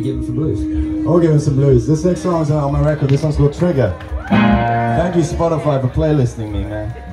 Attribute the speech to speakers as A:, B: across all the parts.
A: maybe give him some blues.
B: I'll give him some blues. This next song's on my record. This one's called Trigger. Thank you, Spotify, for playlisting me, man.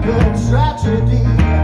B: happen tragedy.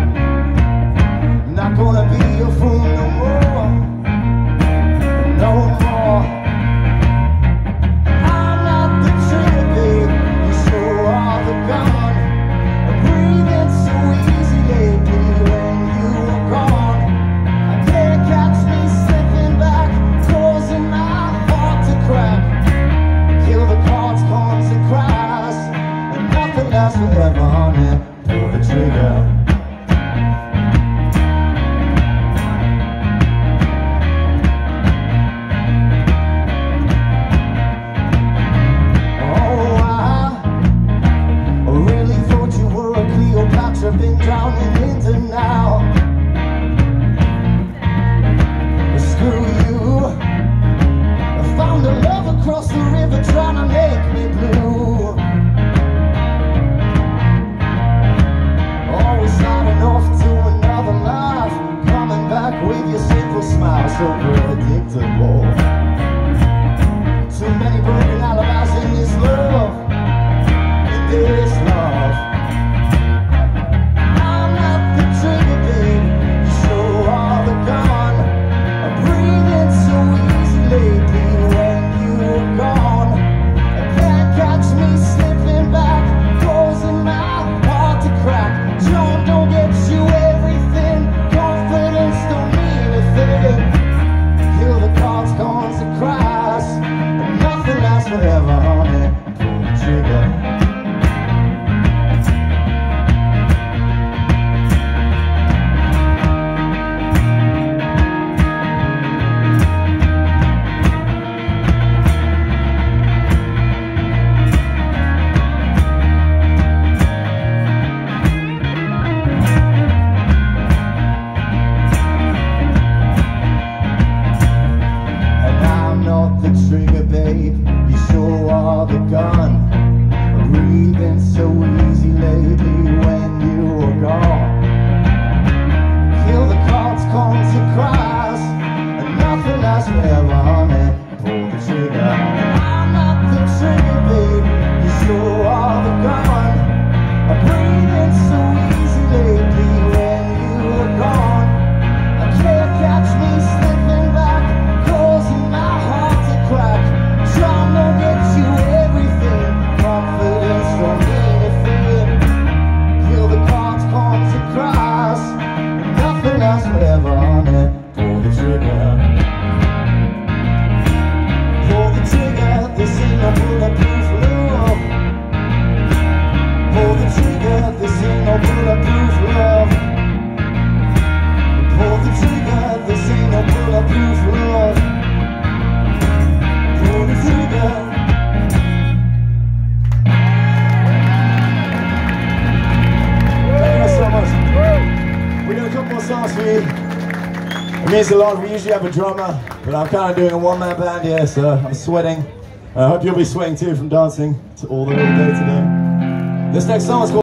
B: last forever It means a lot. We usually have a drummer, but I'm kind of doing a one-man band here, so I'm sweating. I hope you'll be sweating too from dancing to all the all day today. This next song is called